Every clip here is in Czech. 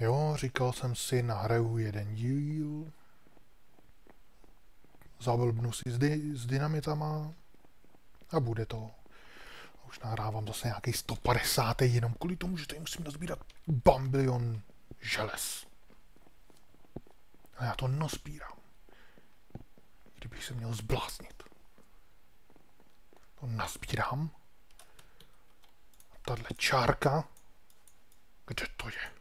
Jo, říkal jsem si, nahraju jeden díl. Zablbnu si s, dy, s dynamitama a bude to. Už nahrávám zase nějaký 150. jenom kvůli tomu, že tady musím nazbírat bambilion želez. A já to naspírám. Kdybych se měl zbláznit. To nazbírám. A tahle čárka, kde to je?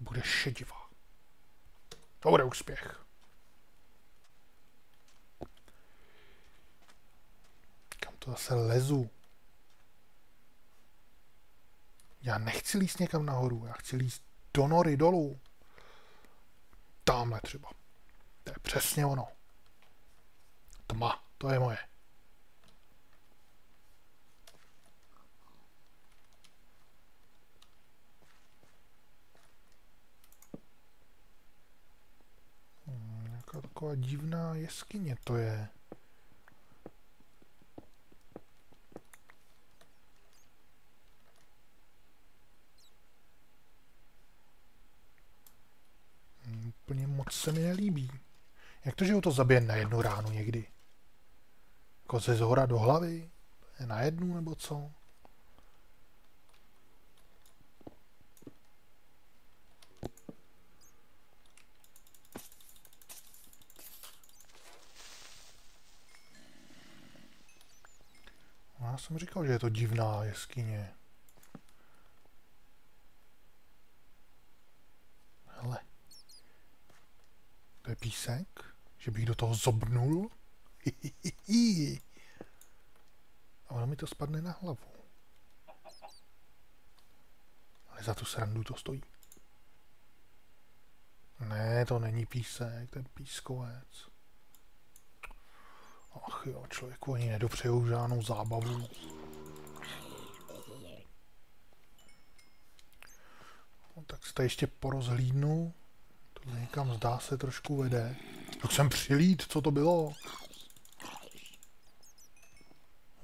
Bude šedivá. To bude úspěch. Kam to zase lezu? Já nechci líst někam nahoru, já chci líst do nory dolů. Tamhle třeba. To je přesně ono. Tma, to je moje. Hmm, nějaká taková divná jeskyně to je. úplně moc se mi nelíbí. Jak to, že ho to zabije na jednu ránu někdy? Jako ze zhora do hlavy? Na jednu nebo co? Já jsem říkal, že je to divná jeskyně. To je písek? Že bych do toho zobnul? A ono mi to spadne na hlavu. Ale za tu srandu to stojí. Ne, to není písek, to je pískovec. Jo, člověku ani nedopřejou žádnou zábavu. No, tak se to ještě porozhlídnu. Někam zdá se trošku vede. Tak jsem přilít, co to bylo?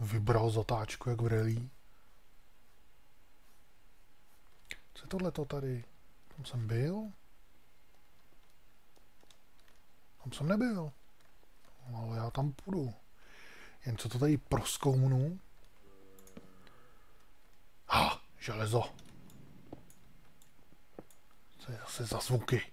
Vybral zatáčku jak v relí. Co je tohle to tady? Tam jsem byl? Tam jsem nebyl. No, ale já tam půjdu. Jen co to tady proskoumnu? Ha, železo. Co je zase za zvuky?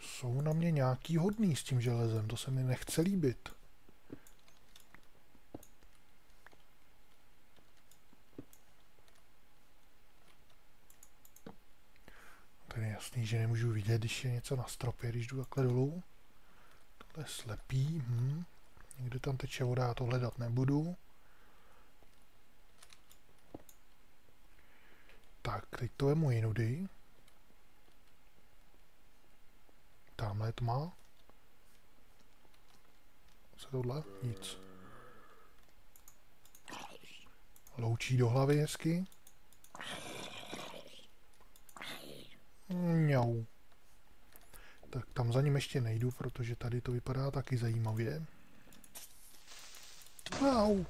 Jsou na mě nějaký hodný s tím železem, to se mi nechce líbit. Jasný, že nemůžu vidět, když je něco na stropě, když jdu takhle dolů. Tohle je slepý, hm. Někde tam teče voda, já to hledat nebudu. Tak, teď to je moje nudy. Tamhle je tma. Co tohle? Nic. Loučí do hlavy hezky. Mňau. Tak tam za ním ještě nejdu, protože tady to vypadá taky zajímavě. Au.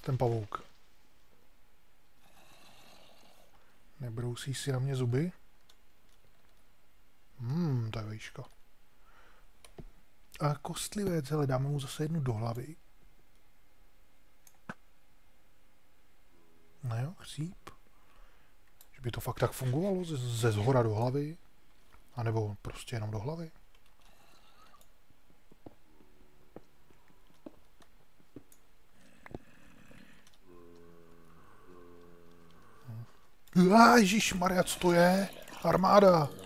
Ten pavouk. Nebrousí si na mě zuby? Hmm, to je výška. A kostlivec, hele, dáme mu zase jednu do hlavy. No jo, chříp. By to fakt tak fungovalo ze, zhora do hlavy. A nebo prostě jenom do hlavy. Ježíš Maria, co to je? Armáda.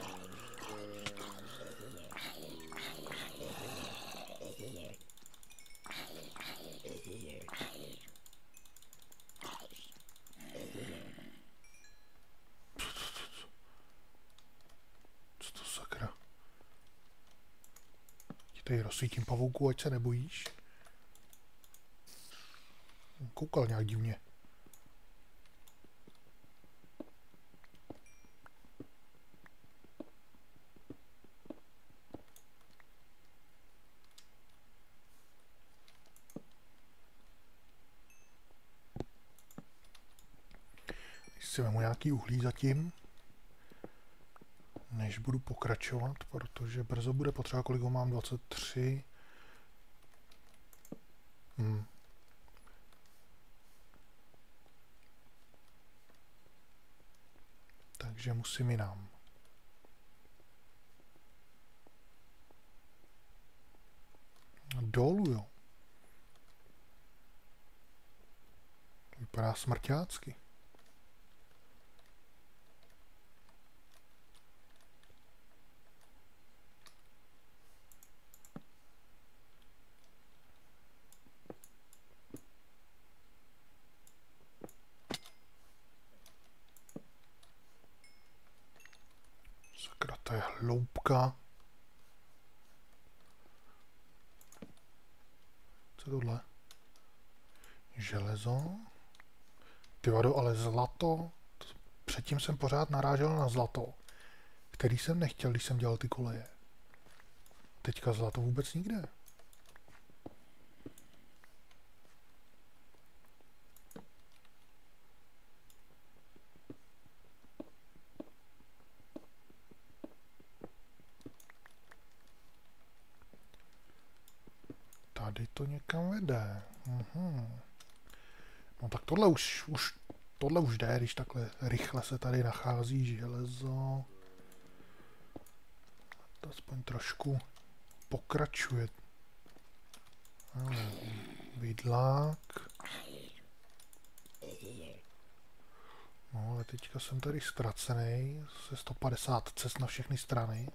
Tady rozsvítím pavouku, ať se nebojíš. Hm, koukal nějak divně. si vemu nějaký uhlí zatím než budu pokračovat, protože brzo bude potřeba, kolik ho mám, 23. Hmm. Takže musím jinam. Dolů, jo. Vypadá smrťácky. Sakra, to je hloubka. Co tohle? Železo. Ty vado, ale zlato. Předtím jsem pořád narážel na zlato, který jsem nechtěl, když jsem dělal ty koleje. Teďka zlato vůbec nikde. Tady to někam vede. Mhm. No tak tohle už, už, tohle už jde, když takhle rychle se tady nachází železo. To aspoň trošku pokračuje. Vidlák. No ale teďka jsem tady ztracený se 150 cest na všechny strany.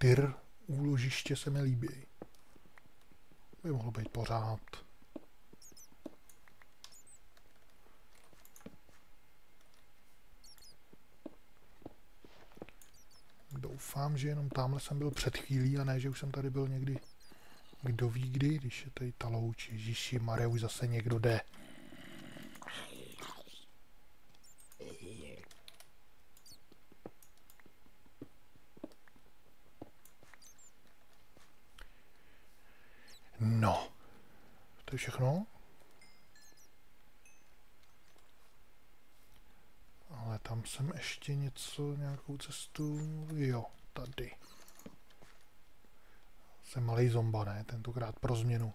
čtyř úložiště se mi líbí. By mohlo být pořád. Doufám, že jenom tamhle jsem byl před chvílí a ne, že už jsem tady byl někdy kdo ví kdy, když je tady talouč, Ježíši Maria, už zase někdo jde. To je všechno. Ale tam jsem ještě něco, nějakou cestu, jo, tady. Jsem malý zomba, ne? Tentokrát pro změnu.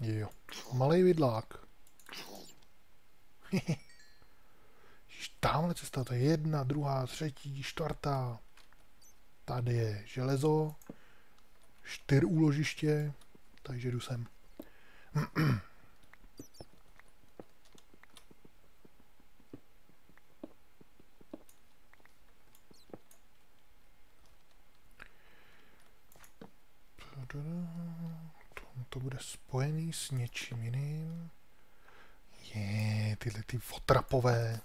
Jo, malý vidlák. Tamhle cesta, to je jedna, druhá, třetí, čtvrtá. Tady je železo, čtyř úložiště, takže jdu sem. To bude spojený s něčím jiným. Je, tyhle ty fotrapové.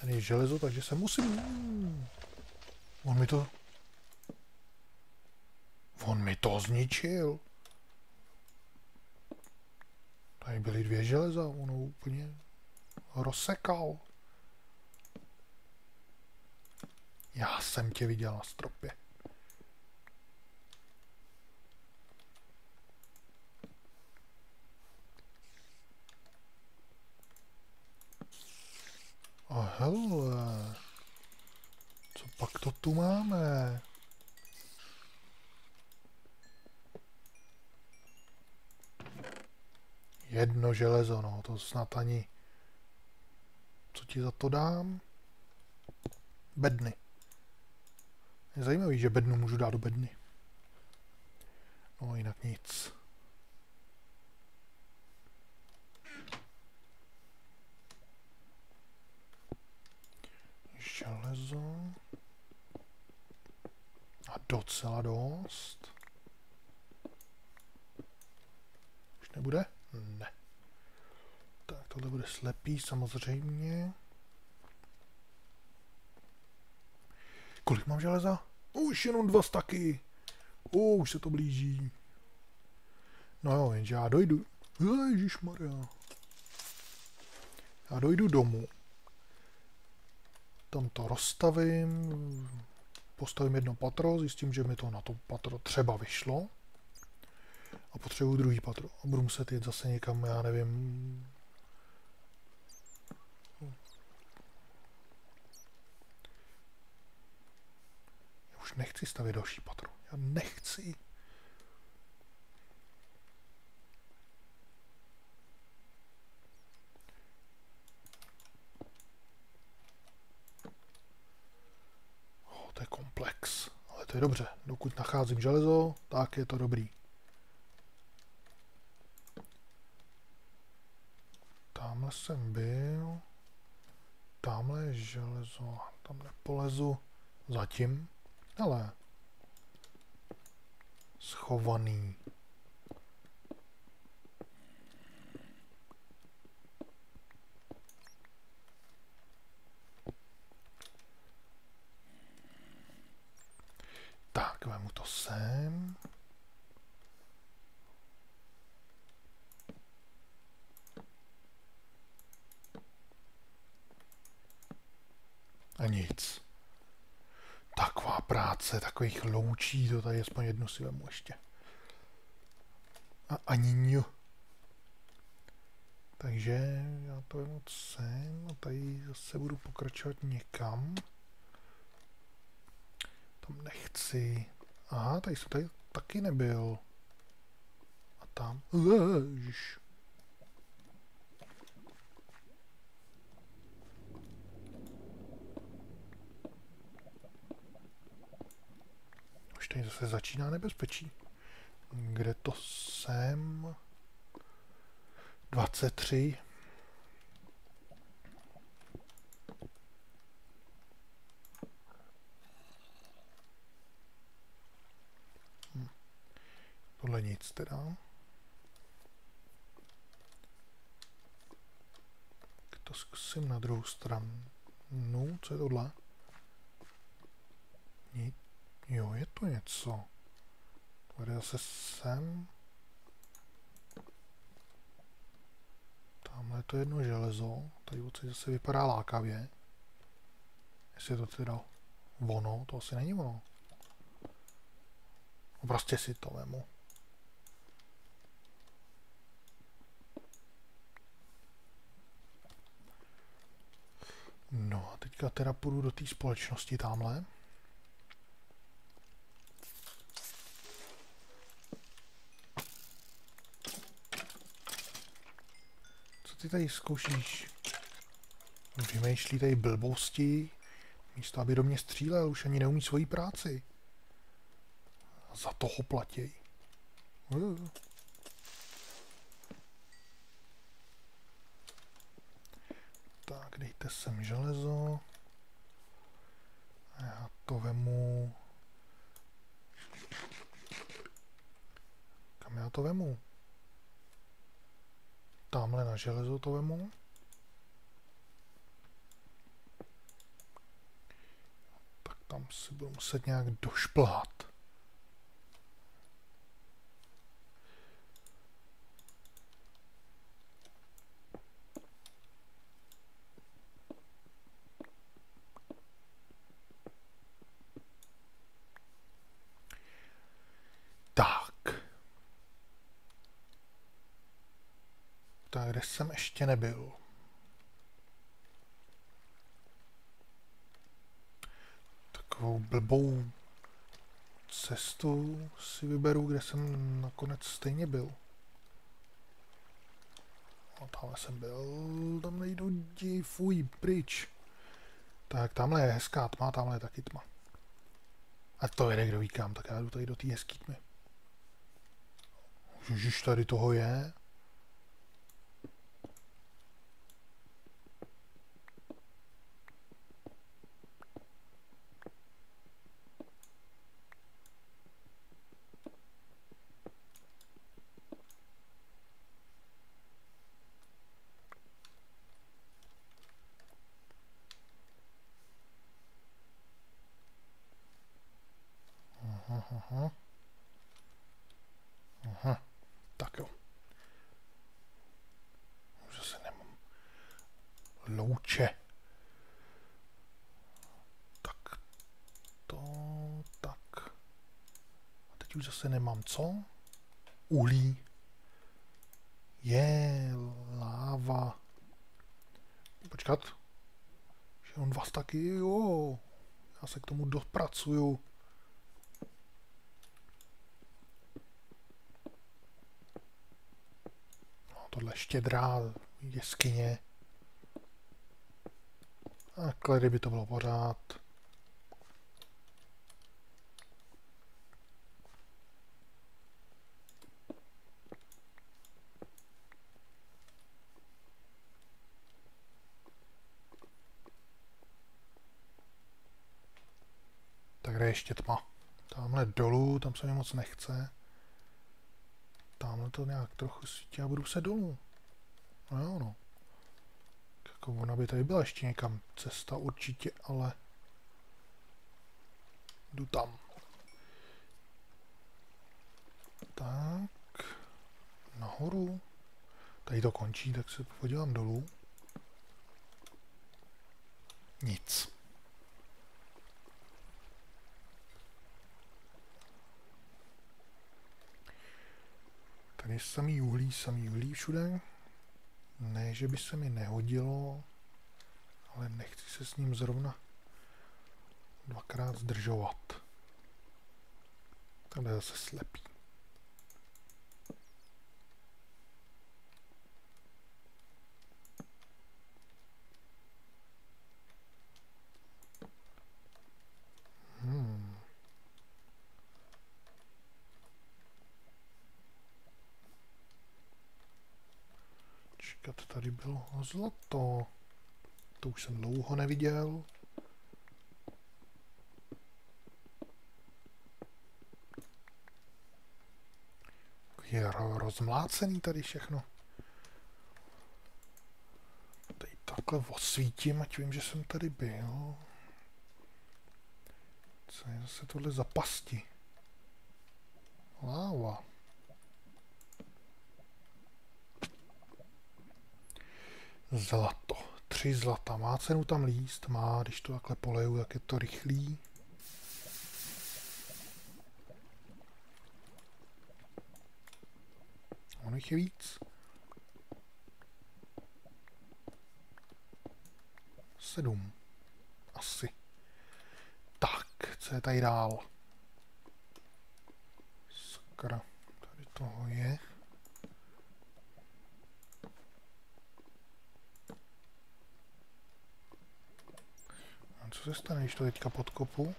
Tady je železo, takže se musím... On mi to... On mi to zničil. Tady byly dvě železa, ono úplně rozsekal. Já jsem tě viděl na stropě. A hele, co pak to tu máme? Jedno železo, no, to snad ani... Co ti za to dám? Bedny. Je zajímavý, že bednu můžu dát do bedny. No, jinak nic. železo. A docela dost. Už nebude? Ne. Tak, tohle bude slepý samozřejmě. Kolik mám železa? Už jenom dva staky. Už se to blíží. No jo, jenže já dojdu. Ježišmarja. Já dojdu domů. Tam to rozstavím. Postavím jedno patro, zjistím, že mi to na to patro třeba vyšlo. Potřebuju druhý patro. A budu muset jít zase někam, já nevím, už nechci stavět další patro. Já nechci. To je komplex. Ale to je dobře. Dokud nacházím železo, tak je to dobrý. Tamhle jsem byl. Tamhle je železo. Tam nepolezu. Zatím. Ale schovaný. Tak, vemu to sem. A nic práce, takových loučí, to tady aspoň jednu si vemu ještě. A ani ňu. Takže já to vemu sem a tady zase budu pokračovat někam. Tam nechci. Aha, tady jsem tady taky nebyl. A tam. Ježiš. Tady zase začíná nebezpečí. Kde to jsem? 23. Hm. Tohle nic teda. To zkusím na druhou stranu. No, co je tohle? Nic. Jo, je to něco. Tady zase sem. Tamhle je to jedno železo. Tady odsud zase vypadá lákavě. Jestli je to teda ono, to asi není ono. No, prostě si to vemu. No a teďka teda půjdu do té společnosti tamhle. Ty tady zkoušíš? Vymýšlí tady blbosti, místo aby do mě střílel, už ani neumí svoji práci. A za toho platěj. Tak, dejte sem železo. Já to vemu... Kam já to vemu? Tamhle na železo to vemu. Tak tam si budu muset nějak došplhat. kde jsem ještě nebyl. Takovou blbou cestu si vyberu, kde jsem nakonec stejně byl. No, tamhle jsem byl, tam nejdu fuj, pryč. Tak, tamhle je hezká tma, tamhle je taky tma. A to jede, kdo ví kam, tak já jdu tady do té hezký tmy. Ježiš, tady toho je. Aha. Aha. Tak jo. Už zase nemám. Louče. Tak. To, tak. A teď už zase nemám co? Uhlí. Je, láva. Počkat. Že on vás taky, jo. Já se k tomu dopracuju. No, tohle štědrá jeskyně. Takhle, kdyby to bylo pořád. Kde je ještě tma? Tamhle dolů, tam se mi moc nechce. Tamhle to nějak trochu svítí a budu se dolů. No jo, no. Jako ona by tady byla ještě někam cesta určitě, ale... Jdu tam. Tak. Nahoru. Tady to končí, tak se podívám dolů. Nic. Tady samý uhlí, samý uhlí všude. Ne, že by se mi nehodilo, ale nechci se s ním zrovna dvakrát zdržovat. Tady je zase slepý. Hmm. Bylo zlato. To už jsem dlouho neviděl. Je rozmlácený tady všechno. Tady takhle osvítím, ať vím, že jsem tady byl. Co je zase tohle za pasti? Láva. Zlato. Tři zlata. Má cenu tam líst? Má, když to takhle poleju, jak je to rychlý. Ono jich je víc. Sedm. Asi. Tak, co je tady dál? Sakra, tady toho je. A co se stane, když to teďka podkopu?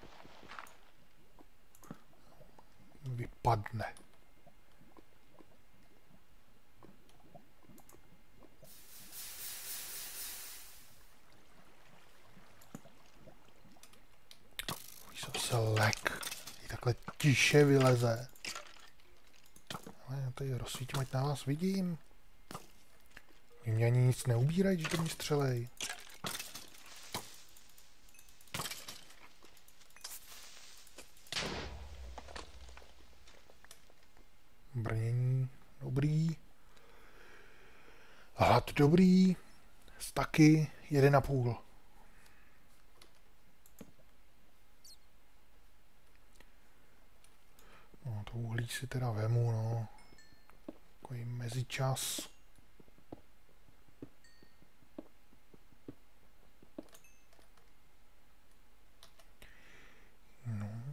Vypadne. se lek. I takhle tiše vyleze. Ale já tady rozsvítím, ať na vás vidím. Mě ani nic neubírají, když do mě střelej. Brnění dobrý. Hlad dobrý. A půl. No, to uhlí si teda vemu, no. Takový mezičas. No.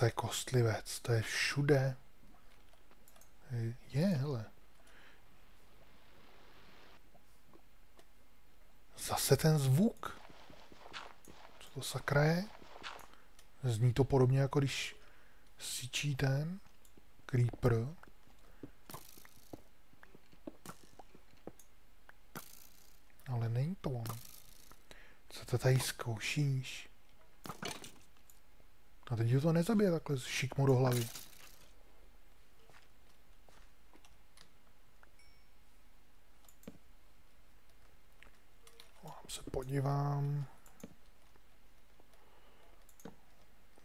Zase kostlivec, to je všude. Je, hele. Zase ten zvuk. Co to sakra je? Zní to podobně jako když sičí ten creeper. Ale není to on. Co to tady zkoušíš? A teď ho to nezabije takhle šikmu do hlavy. Vám se podívám.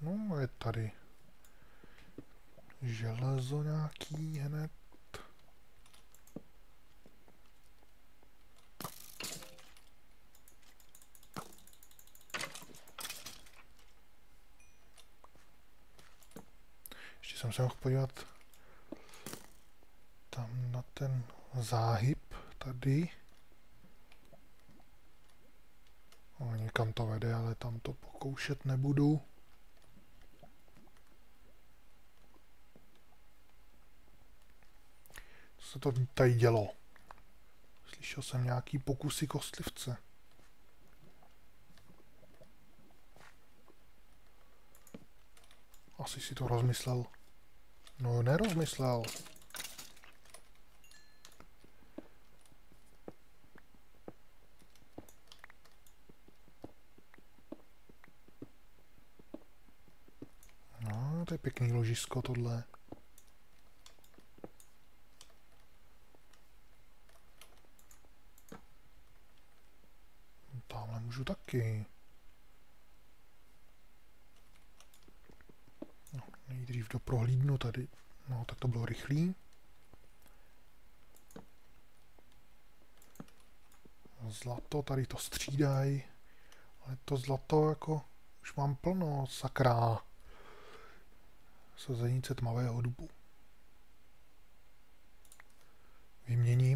No, je tady železo nějaký hned. Jsem se mohl podívat tam na ten záhyb tady. No, někam to vede, ale tam to pokoušet nebudu. se to tady dělo? Slyšel jsem nějaký pokusy kostlivce. Asi si to rozmyslel. No, nerozmyslel. No, to je pěkný ložisko tohle. můžu taky. No, nejdřív to prohlídnu tady. No, tak to bylo rychlý. Zlato, tady to střídají. Ale to zlato jako už mám plno, sakra. Sazenice tmavého dubu. Vyměním.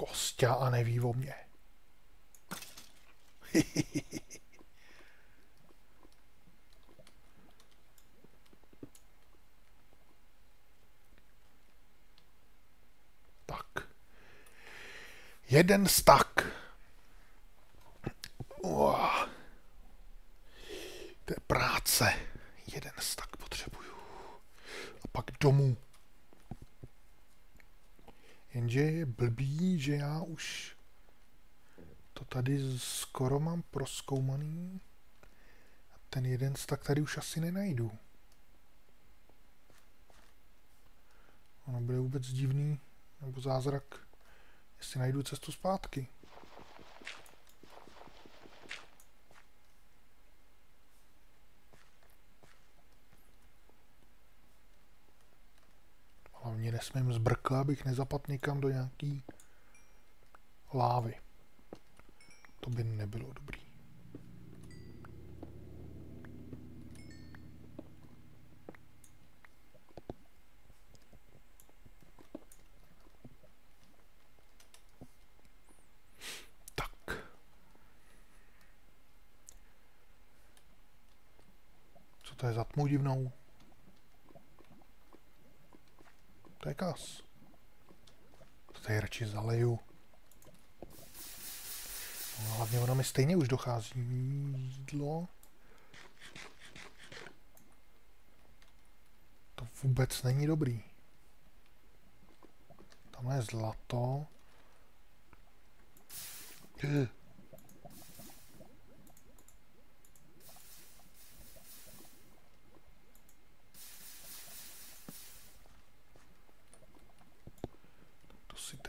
Kostia a neví o mě. tak. Jeden stak. Uah. To je práce. Jeden stak potřebuju. A pak domů. Jenže je blbý, že já už to tady skoro mám proskoumaný. A ten jeden tak tady už asi nenajdu. Ono bude vůbec divný, nebo zázrak, jestli najdu cestu zpátky. Hlavně nesmím zbrkle, abych nezapadl někam do nějaký lávy. To by nebylo dobrý. Tak. Co to je za tmu divnou? To je kas. To tady radši zaleju. No, hlavně ono mi stejně už dochází jídlo. To vůbec není dobrý. Tamhle je zlato.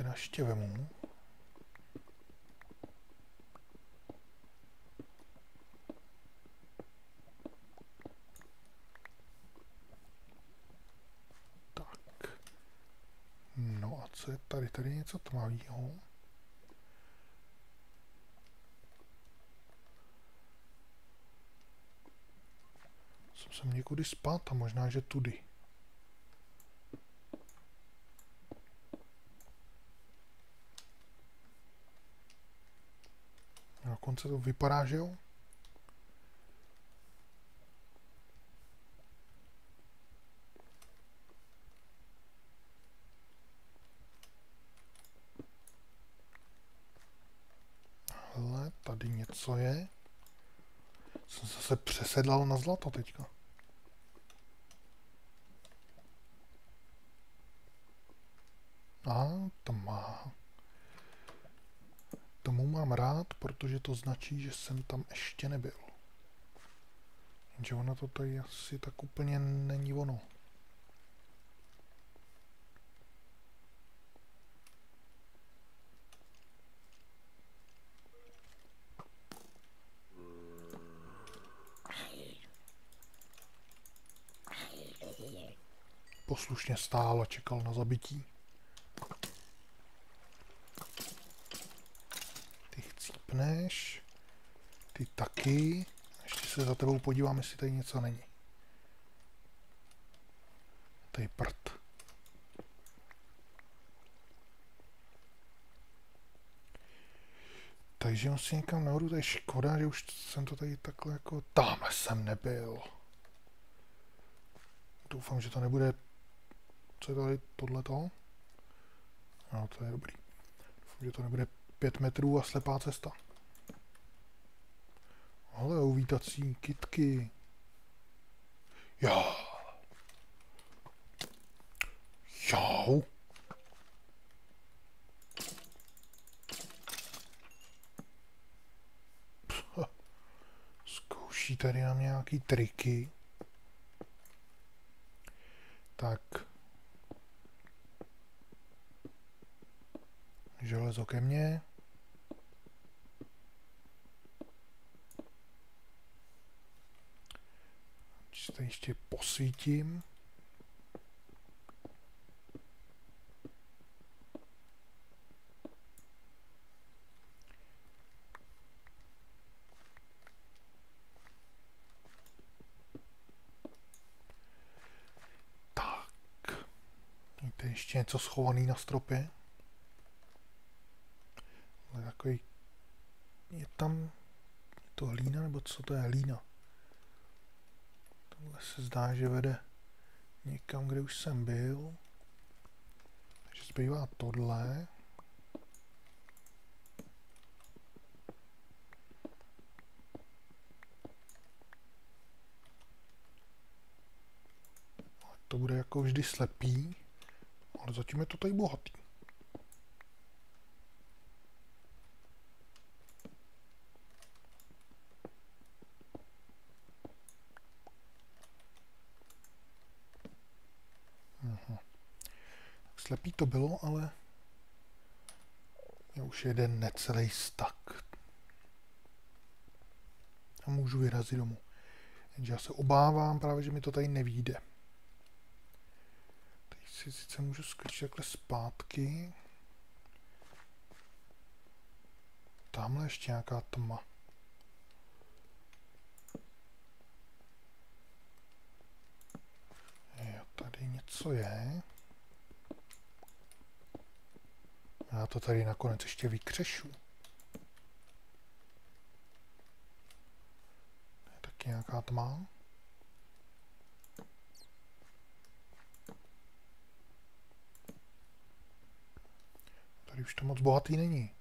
teda ještě vemu. Tak. No a co je tady? Tady je něco tmavého. Jsem sem někudy spát a možná, že tudy. Dokonce to vypadá, že jo? Hele, tady něco je. Jsem zase přesedlal na zlato teďka. A to má. Tomu rád, protože to značí, že jsem tam ještě nebyl. Jenže ono to tady asi tak úplně není ono. Poslušně stál a čekal na zabití. Ty chcípneš. Ty taky. Ještě se za tebou podívám, jestli tady něco není. Tady prd. Takže musím někam nahoru, to je škoda, že už jsem to tady takhle jako... Tamhle jsem nebyl. Doufám, že to nebude... Co je tady tohleto? No, to je dobrý. Doufám, že to nebude pět metrů a slepá cesta. Ale uvítací kitky. Jo. Jo. Zkouší tady nám nějaký triky. Tak. Železo ke mně. Se ještě posvítím. Tak. Víte, ještě něco schovaný na stropě. Ale takový... Je tam... Je to hlína, nebo co to je hlína? Se zdá, že vede někam, kde už jsem byl. Takže zbývá tohle. To bude jako vždy slepý, ale zatím je to tady bohatý. Slepý to bylo, ale je už jeden necelý stak. A můžu vyrazit domů. Jenže já se obávám právě, že mi to tady nevíde. Teď si sice můžu skočit takhle zpátky. Tamhle ještě nějaká tma. Jo, tady něco je. Já to tady nakonec ještě vykřešu. Je taky nějaká tma. Tady už to moc bohatý není.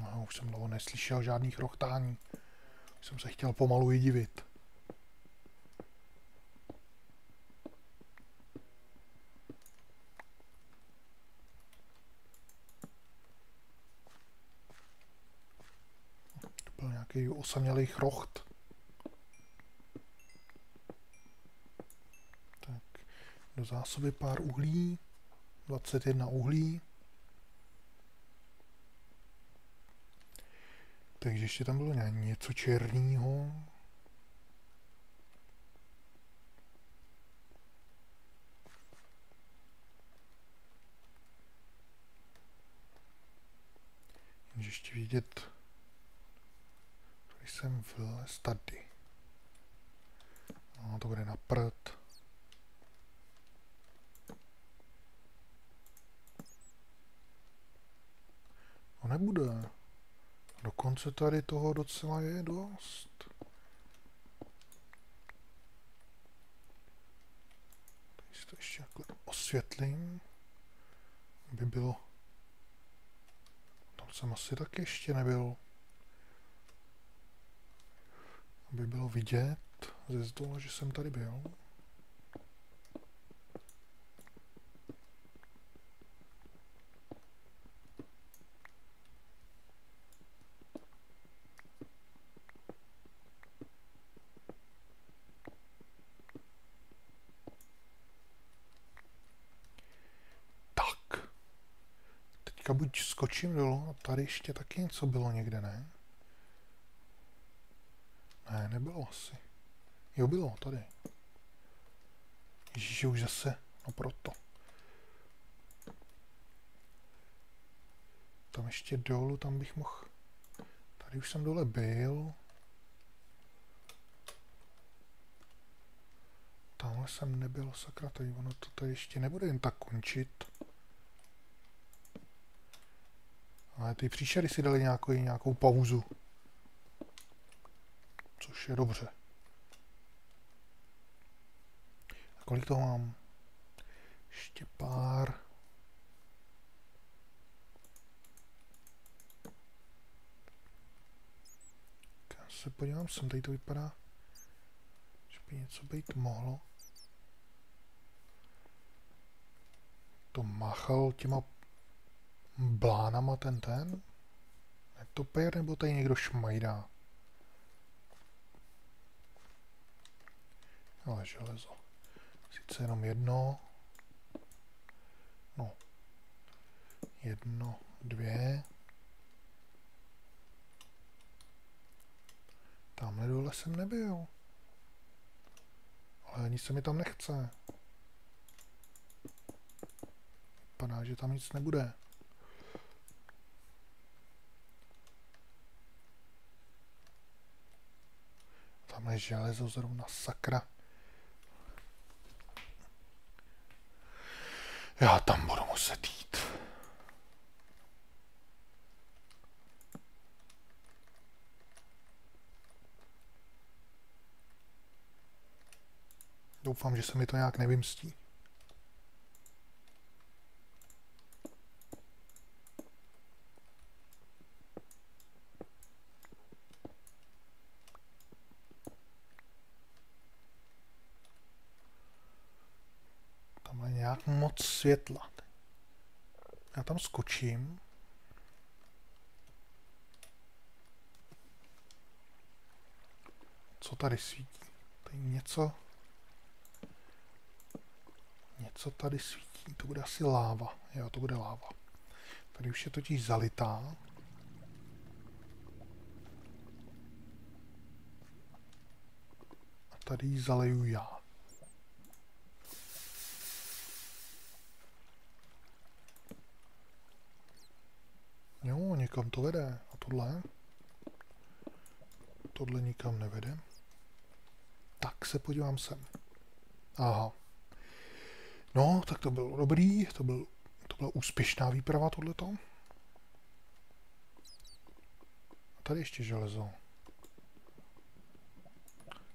No, už jsem dlouho neslyšel žádných rochtání. Už jsem se chtěl pomalu i divit. Osamělý chrocht. Tak, do zásoby pár uhlí, 21 uhlí. Takže ještě tam bylo něco černého. ještě vidět jsem vylez tady. No, to bude na prd. No nebude. Dokonce tady toho docela je dost. Tady si to ještě takhle osvětlím. By bylo... Tam jsem asi tak ještě nebyl aby bylo vidět ze zdola, že jsem tady byl. Tak. Teďka buď skočím dolů a tady ještě taky něco bylo někde, ne? Ne, nebylo asi. Jo, bylo, tady. Ježíš, už zase, no proto. Tam ještě dolů, tam bych mohl... Tady už jsem dole byl. Tamhle jsem nebyl, sakra, tady ono to tady ještě nebude jen tak končit. Ale ty příšery si dali nějakou, nějakou pauzu. Je dobře. A kolik toho mám? Ještě pár. Já se podívám, sem tady to vypadá, že by něco být mohlo. To machal těma blánama ten ten? Netopir nebo tady někdo šmajdá? Ale železo. Sice jenom jedno. No. Jedno, dvě. Tamhle dole jsem nebyl. Ale nic se mi tam nechce. Vypadá, že tam nic nebude. Tamhle železo zrovna sakra. Já tam budu muset jít. Doufám, že se mi to nějak nevymstí. Moc světla. Já tam skočím. Co tady svítí? Tady něco... Něco tady svítí. To bude asi láva. Jo, to bude láva. Tady už je totiž zalitá. A tady ji zaleju já. Někam to vede. A tohle? Tohle nikam nevede. Tak se podívám sem. Aha. No, tak to bylo dobrý. To, byl, to byla úspěšná výprava tohleto. A tady ještě železo.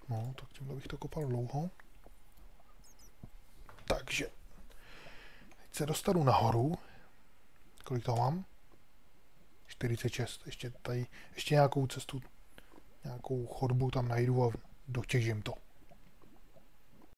No, tak tímhle bych to kopal dlouho. Takže. Teď se dostanu nahoru. Kolik toho mám? 46. Ještě tady, ještě nějakou cestu, nějakou chodbu tam najdu a dotěžím to.